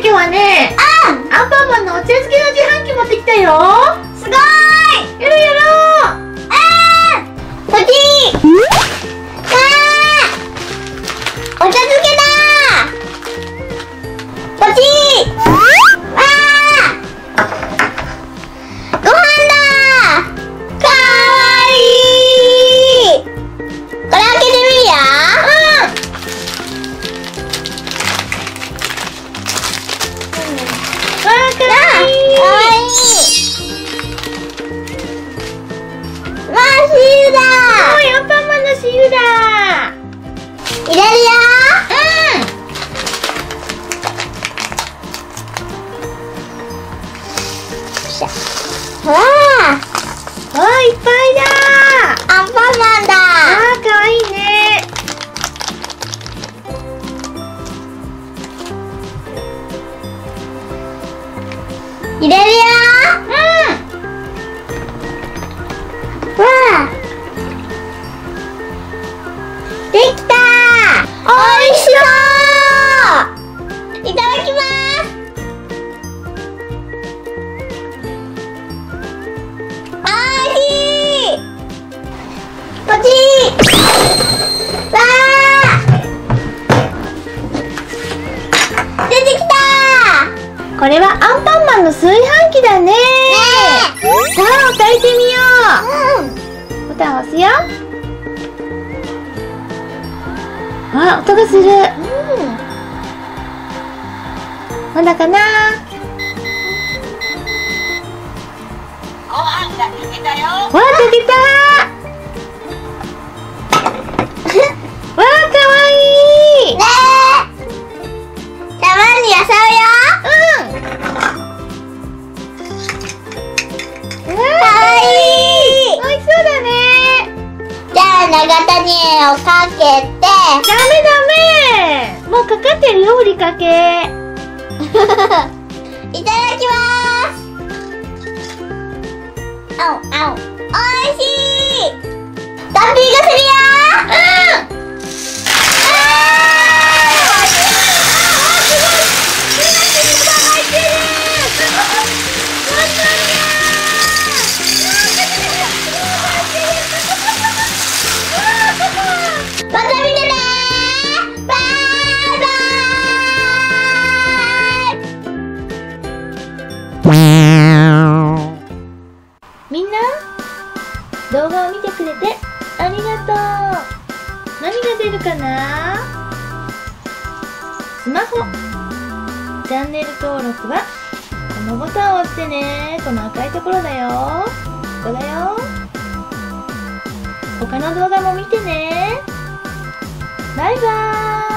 今日はねあアンパンマンのお茶漬けの自販機持ってきたよシールだ。おいアンパンマンのシールだ。入れるよ。うん。わあ。わあいっぱいだ。アンパンマンだ。あーかわいいね。入れるよこれはアンパンマンの炊飯器だね。ねさあ炊いてみよえう。んうボタン押すよ。あ音がする。まだかな？ご飯が炊けたよ。わあ炊けた長谷をかけて。ダメダメ。もうかかってるよふりかけ。いただきます。あおあおおいしい。ダッピーがするよんな動画を見てくれてありがとう。何が出るかな？スマホ。チャンネル登録はこのボタンを押してね。この赤いところだよ。ここだよ。他の動画も見てね。バイバーイ。